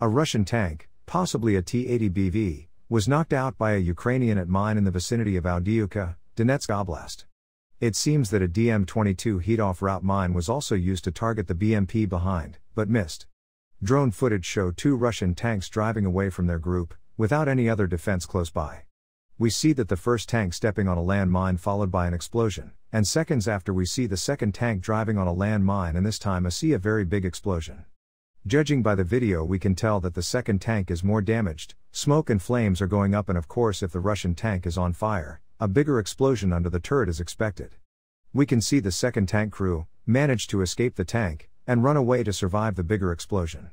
A Russian tank, possibly a T 80 BV, was knocked out by a Ukrainian at mine in the vicinity of Avdiivka, Donetsk Oblast. It seems that a DM 22 heat off route mine was also used to target the BMP behind, but missed. Drone footage show two Russian tanks driving away from their group, without any other defense close by. We see that the first tank stepping on a landmine followed by an explosion, and seconds after we see the second tank driving on a landmine and this time I see a very big explosion. Judging by the video, we can tell that the second tank is more damaged, smoke and flames are going up, and of course, if the Russian tank is on fire, a bigger explosion under the turret is expected. We can see the second tank crew manage to escape the tank and run away to survive the bigger explosion.